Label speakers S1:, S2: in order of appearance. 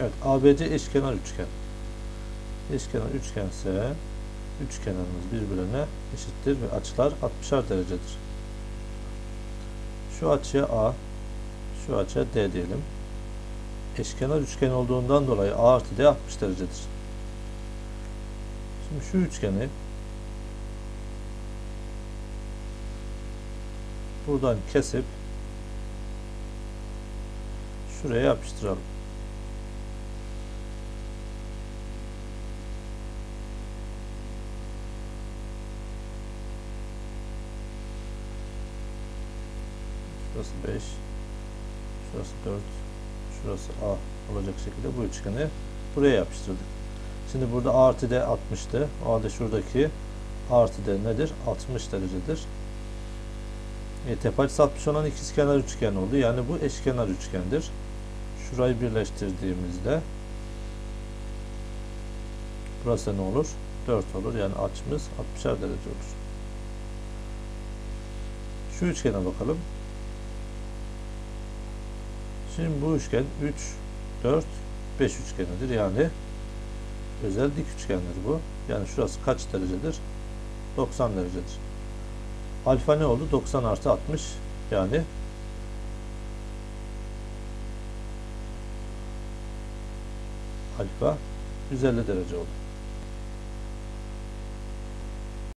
S1: Evet ABC eşkenar üçgen. Eşkenar üçgense üç kenarımız birbirine eşittir ve açılar 60'ar derecedir. Şu açıya A, şu açıya D diyelim. Eşkenar üçgen olduğundan dolayı A artı D 60 derecedir. Şimdi şu üçgeni buradan kesip şuraya yapıştıralım. Şurası 5, şurası 4, şurası A olacak şekilde bu üçgeni buraya yapıştırdık. Şimdi burada artı D 60'tı. O halde şuradaki artı D nedir? 60 derecedir. E, tepe açısı 60 olan ikizkenar üçgen oldu. Yani bu eşkenar üçgendir. Şurayı birleştirdiğimizde burası ne olur? 4 olur. Yani açımız 60'ar derece olur. Şu üçgene bakalım. Şimdi bu üçgen 3, 4, 5 üçgenidir. Yani özel dik üçgendir bu. Yani şurası kaç derecedir? 90 derecedir. Alfa ne oldu? 90 artı 60 yani alfa 150 derece oldu.